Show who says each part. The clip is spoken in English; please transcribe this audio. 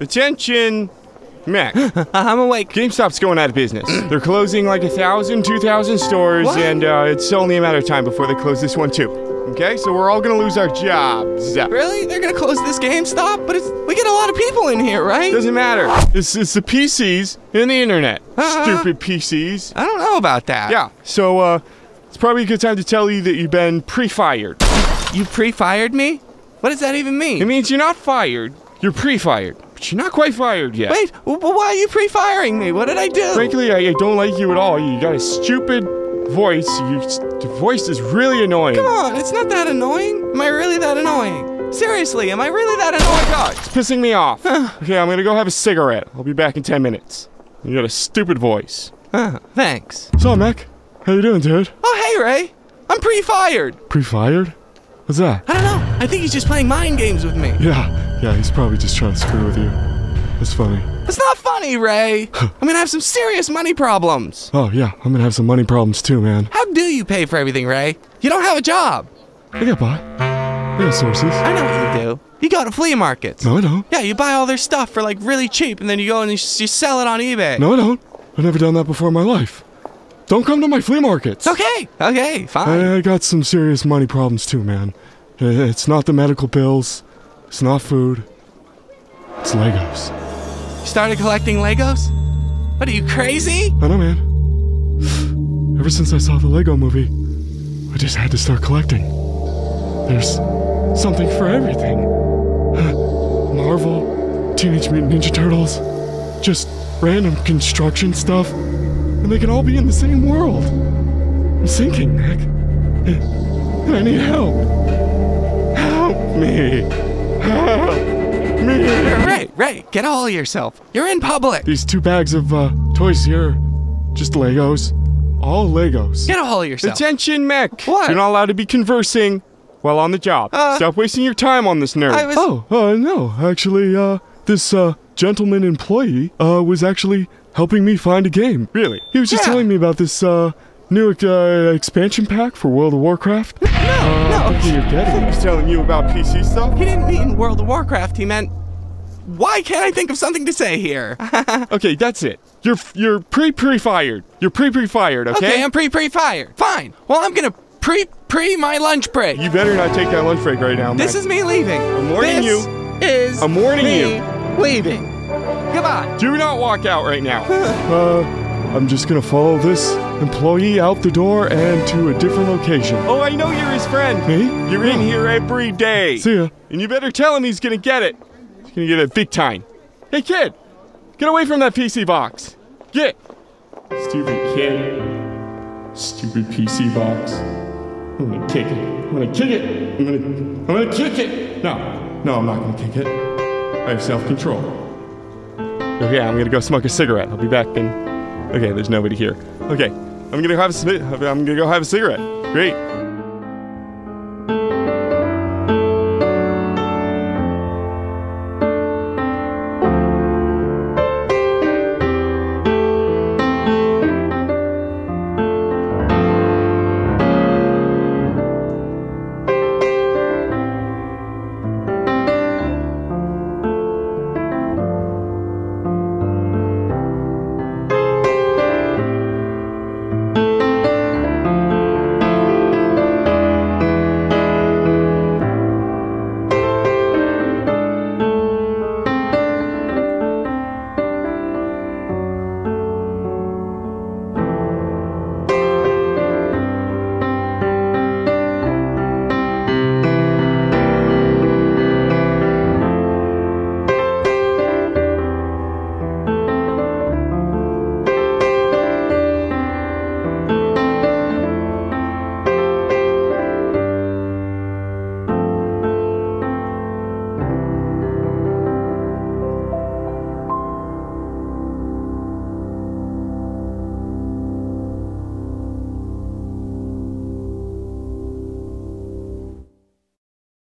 Speaker 1: Attention, Meck.
Speaker 2: I'm awake.
Speaker 1: GameStop's going out of business. They're closing like a thousand, two thousand stores,
Speaker 2: What?
Speaker 1: and uh, it's only a matter of time before they close this one too. Okay, so we're all gonna lose our jobs.
Speaker 2: Really? They're gonna close this GameStop? But it's, we get a lot of people in here, right?
Speaker 1: Doesn't matter. It's, it's the PCs and the internet.
Speaker 2: Uh-uh.
Speaker 1: Stupid PCs.
Speaker 2: I don't know about that.
Speaker 1: Yeah. So uh, it's probably a good time to tell you that you've been pre-fired.
Speaker 2: You pre-fired me? What does that even mean?
Speaker 1: It means you're not fired. You're pre-fired, but you're not quite fired yet.
Speaker 2: Wait, why are you pre-firing me? What did I do?
Speaker 1: Frankly, I, I don't like you at all. You got a stupid voice. You, your voice is really annoying.
Speaker 2: Come on, it's not that annoying. Am I really that annoying? Seriously, am I really that annoying?
Speaker 1: God, it's pissing me off. okay, I'm gonna go have a cigarette. I'll be back in 10 minutes. You got a stupid voice.
Speaker 2: Uh, thanks.
Speaker 1: So, Meck, how you doing, dude?
Speaker 2: Oh, hey, Ray. I'm pre-fired.
Speaker 1: Pre-fired? What's that?
Speaker 2: I don't know. I think he's just playing mind games with me.
Speaker 1: Yeah, yeah, he's probably just trying to screw with you. It's funny.
Speaker 2: It's not funny, Ray. I'm gonna have some serious money problems.
Speaker 1: Oh, yeah, I'm gonna have some money problems too, man.
Speaker 2: How do you pay for everything, Ray? You don't have a job.
Speaker 1: I got by. I got sources.
Speaker 2: I know what you do. You go to flea markets.
Speaker 1: No, I don't.
Speaker 2: Yeah, you buy all their stuff for like really cheap, and then you go and you, you sell it on eBay.
Speaker 1: No, I don't. I've never done that before in my life. Don't come to my flea markets.
Speaker 2: Okay, okay, fine.
Speaker 1: I, I got some serious money problems too, man. It's not the medical bills. It's not food. It's Legos.
Speaker 2: You started collecting Legos? What are you crazy?
Speaker 1: I know, man. Ever since I saw the Lego movie, I just had to start collecting. There's something for everything. Marvel, Teenage Mutant Ninja Turtles, just random construction stuff, and they can all be in the same world. I'm sinking, Nick. And I need help. Help me. Help me.
Speaker 2: Ray, Ray, get a hold of yourself. You're in public.
Speaker 1: These two bags of uh, toys here, just Legos. All Legos.
Speaker 2: Get a hold of yourself.
Speaker 1: Attention, Meck.
Speaker 2: What?
Speaker 1: You're not allowed to be conversing while on the job.
Speaker 2: Uh,
Speaker 1: Stop wasting your time on this nerd.
Speaker 2: I was-
Speaker 1: Oh, uh, no. Actually, uh, this, uh, gentleman employee, uh, was actually helping me find a game. Really? He was just
Speaker 2: Yeah.
Speaker 1: telling me about this, uh, new, uh, expansion pack for World of Warcraft.
Speaker 2: No,
Speaker 1: Uh, thinking you're getting. He was telling you about PC stuff?
Speaker 2: He didn't mean World of Warcraft. He meant. Why can't I think of something to say here?
Speaker 1: Okay, that's it. You're, you're pre-pre-fired. You're pre-pre-fired, okay?
Speaker 2: okay, I'm pre pre fired. Fine. Well, I'm gonna pre pre my lunch break.
Speaker 1: You better not take that lunch break right now,
Speaker 2: this
Speaker 1: Meck.
Speaker 2: is me leaving.
Speaker 1: I'm warning
Speaker 2: this
Speaker 1: you.
Speaker 2: Is
Speaker 1: I'm warning
Speaker 2: me
Speaker 1: you.
Speaker 2: Leaving. Goodbye.
Speaker 1: Do not walk out right now. uh, I'm just gonna follow this employee out the door and to a different location. Oh, I know you're his friend. Me? You're in here every day. See ya. And you better tell him he's gonna get it. He's gonna get it big time. Hey, kid, get away from that PC box. Get. Stupid kid. Stupid PC box. I'm gonna kick it. I'm gonna kick it. I'm gonna. I'm gonna kick it. No, no, I'm not gonna kick it. I have self-control. Okay, I'm gonna go smoke a cigarette. I'll be back in. Okay, there's nobody here. Okay, I'm gonna have a. I'm gonna go have a cigarette. Great.